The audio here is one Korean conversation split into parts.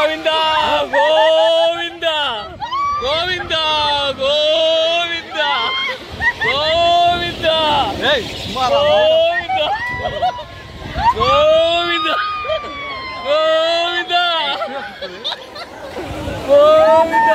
고민다 고민다 고민다 고민다 고민다. 에이 고민다 고민다 고민다. 고민다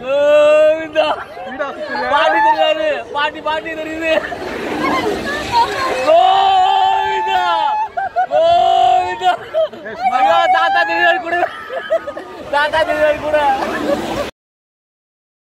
고민다 고민다. 많이 들리네. 많이 많이 들리네. தாத்தா தெரியாது கூட. தாத்தா தெரியாது கூட.